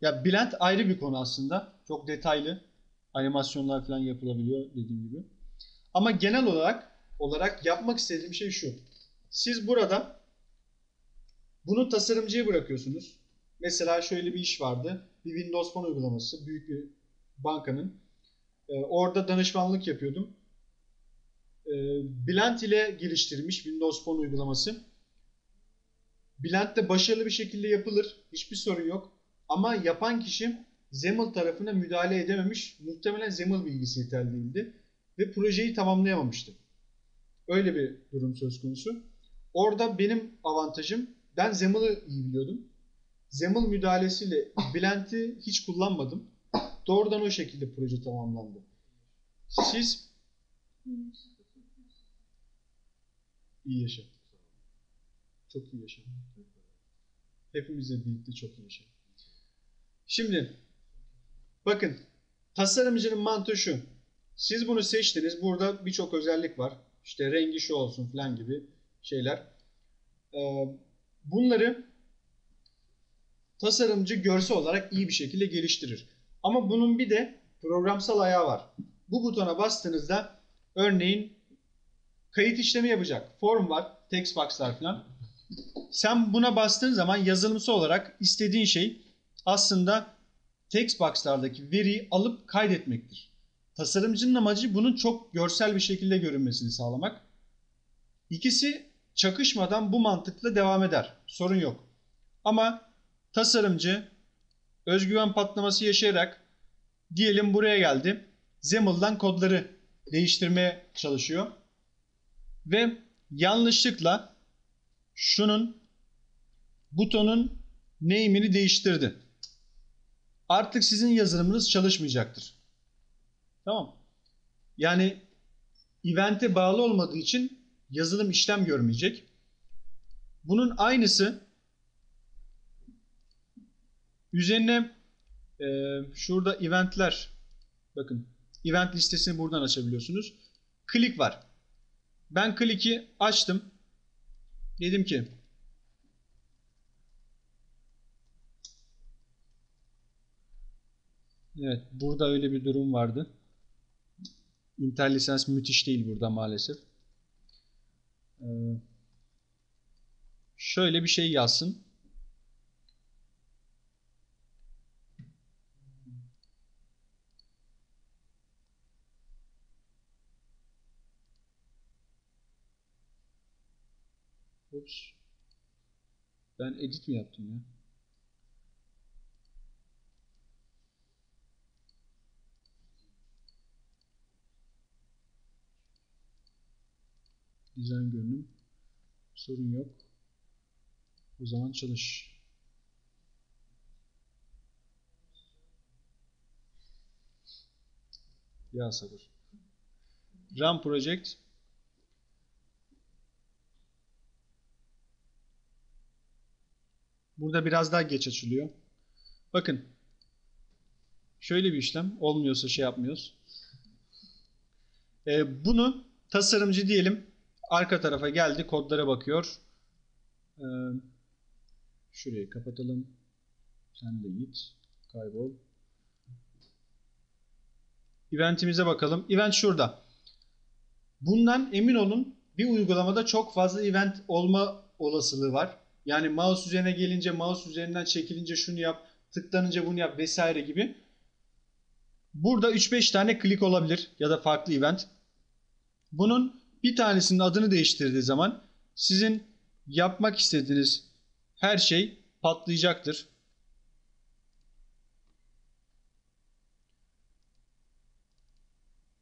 Ya Blend ayrı bir konu aslında. Çok detaylı animasyonlar falan yapılabiliyor dediğim gibi. Ama genel olarak olarak yapmak istediğim şey şu. Siz burada bunu tasarımcıya bırakıyorsunuz. Mesela şöyle bir iş vardı. Bir Windows Phone uygulaması. Büyük bir bankanın. Ee, orada danışmanlık yapıyordum. Ee, Blend ile geliştirilmiş Windows Phone uygulaması. Blend de başarılı bir şekilde yapılır. Hiçbir sorun yok. Ama yapan kişi XAML tarafına müdahale edememiş. Muhtemelen XAML bilgisi yeterli değildi. Ve projeyi tamamlayamamıştı. Öyle bir durum söz konusu. Orada benim avantajım ben XAML'ı iyi biliyordum. XAML müdahalesiyle Blend'i hiç kullanmadım. Doğrudan o şekilde proje tamamlandı. Siz iyi yaşa. Çok iyi yaşa. Hepimizle birlikte çok iyi yaşa. Şimdi bakın tasarımcının mantığı şu. Siz bunu seçtiniz. Burada birçok özellik var. İşte rengi şu olsun falan gibi şeyler. Ee, bunları tasarımcı görsel olarak iyi bir şekilde geliştirir. Ama bunun bir de programsal ayağı var. Bu butona bastığınızda örneğin kayıt işlemi yapacak. Form var, text box'lar falan. Sen buna bastığın zaman yazılımsal olarak istediğin şey aslında text box'lardaki veriyi alıp kaydetmektir. Tasarımcının amacı bunun çok görsel bir şekilde görünmesini sağlamak. İkisi çakışmadan bu mantıkla devam eder. Sorun yok. Ama tasarımcı özgüven patlaması yaşayarak diyelim buraya geldi. XAML'dan kodları değiştirmeye çalışıyor. Ve yanlışlıkla şunun butonun name'ini değiştirdi. Artık sizin yazılımınız çalışmayacaktır. Tamam. Yani event'e bağlı olmadığı için yazılım işlem görmeyecek. Bunun aynısı üzerine e, şurada eventler bakın event listesini buradan açabiliyorsunuz. Klik var. Ben kliki açtım. Dedim ki Evet, burada öyle bir durum vardı. Interlisens müthiş değil burada maalesef. Ee, şöyle bir şey yazsın. Ups. Ben edit mi yaptım ya? Dizayn görünüm. Sorun yok. O zaman çalış. Ya sabır. Run project. Burada biraz daha geç açılıyor. Bakın. Şöyle bir işlem. Olmuyorsa şey yapmıyoruz. Ee, bunu tasarımcı diyelim. Arka tarafa geldi. Kodlara bakıyor. Ee, şurayı kapatalım. Sen de git. Kaybol. Eventimize bakalım. Event şurada. Bundan emin olun bir uygulamada çok fazla event olma olasılığı var. Yani mouse üzerine gelince, mouse üzerinden çekilince şunu yap, tıklanınca bunu yap vesaire gibi. Burada 3-5 tane klik olabilir ya da farklı event. Bunun bir tanesinin adını değiştirdiği zaman sizin yapmak istediğiniz her şey patlayacaktır.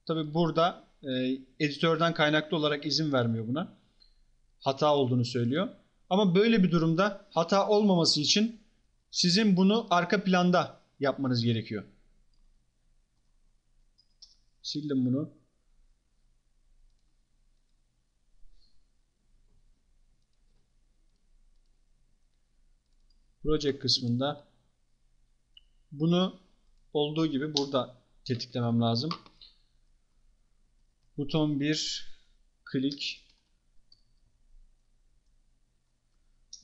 Tabi burada e, editörden kaynaklı olarak izin vermiyor buna. Hata olduğunu söylüyor. Ama böyle bir durumda hata olmaması için sizin bunu arka planda yapmanız gerekiyor. Sildim bunu. Project kısmında bunu olduğu gibi burada tetiklemem lazım. Buton 1 klik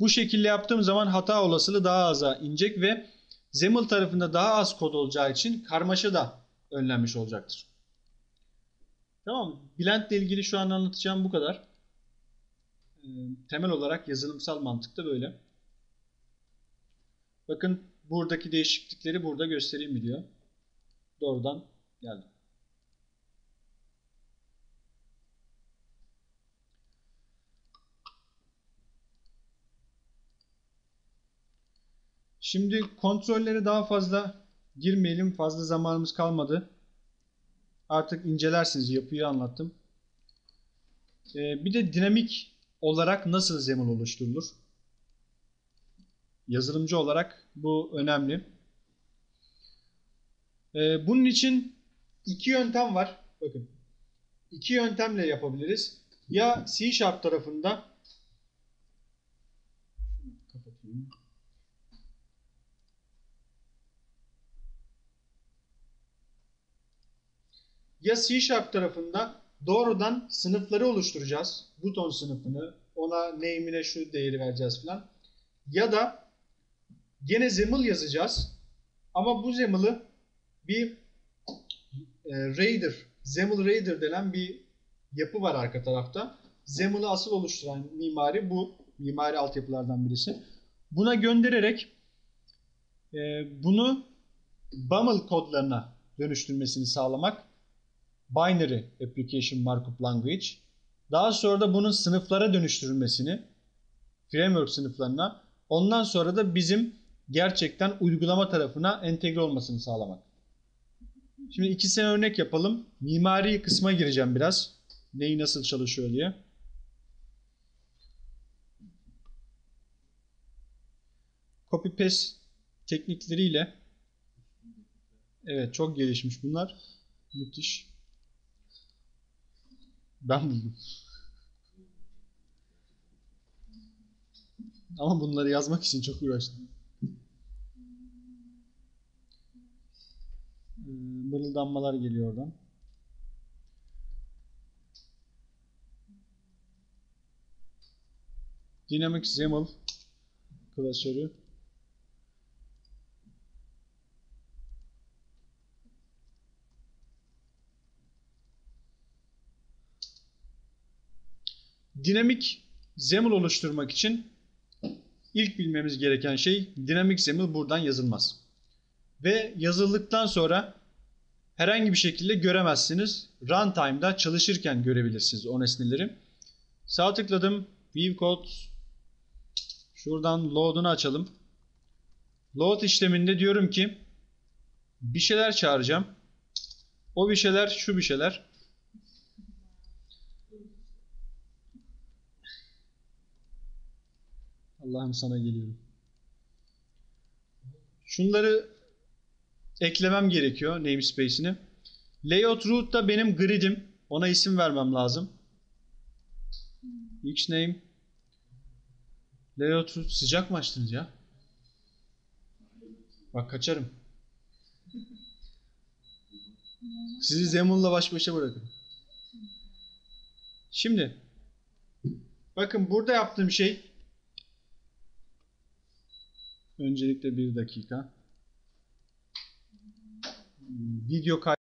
Bu şekilde yaptığım zaman hata olasılığı daha aza inecek ve Zemil tarafında daha az kod olacağı için karmaşa da önlenmiş olacaktır. Tamam? Blend ile ilgili şu an anlatacağım bu kadar. Ee, Temel olarak yazılımsal mantıkta böyle. Bakın buradaki değişiklikleri burada göstereyim mi diyor. Doğrudan geldi. Şimdi kontrollere daha fazla girmeyelim. Fazla zamanımız kalmadı. Artık incelersiniz. Yapıyı anlattım. Ee, bir de dinamik olarak nasıl zemin oluşturulur? Yazılımcı olarak bu önemli. Ee, bunun için iki yöntem var. Bakın. İki yöntemle yapabiliriz. Ya C Sharp tarafında Şunu kapatayım. Ya C Sharp tarafında doğrudan sınıfları oluşturacağız. Buton sınıfını, ona name'ine şu değeri vereceğiz falan. Ya da gene XAML yazacağız. Ama bu XAML'ı bir e, Raider, XAML Raider denen bir yapı var arka tarafta. XAML'ı asıl oluşturan mimari bu. Mimari altyapılardan birisi. Buna göndererek e, bunu BAML kodlarına dönüştürmesini sağlamak Binary Application Markup Language. Daha sonra da bunun sınıflara dönüştürülmesini, framework sınıflarına, ondan sonra da bizim gerçekten uygulama tarafına entegre olmasını sağlamak. Şimdi ikisine örnek yapalım. Mimari kısma gireceğim biraz. Neyi nasıl çalışıyor diye. Copy paste teknikleriyle Evet çok gelişmiş bunlar. Müthiş. Ben buldum. Ama bunları yazmak için çok uğraştım. Ee, Mırıldanmalar geliyor oradan. Dynamic XAML klasörü. Dinamik XAML oluşturmak için ilk bilmemiz gereken şey dinamik XAML buradan yazılmaz. Ve yazıldıktan sonra herhangi bir şekilde göremezsiniz. Runtime'da çalışırken görebilirsiniz o nesneleri. Sağ tıkladım. View Code Şuradan load'unu açalım. Load işleminde diyorum ki bir şeyler çağıracağım. O bir şeyler şu bir şeyler. Allah'ım sana geliyorum. Şunları eklemem gerekiyor namespace'ini. Layout root da benim grid'im. Ona isim vermem lazım. Xname Layout root sıcak mı açtınız ya? Bak kaçarım. Sizi Zemun'la baş başa bırakın. Şimdi bakın burada yaptığım şey öncelikle bir dakika. Video kay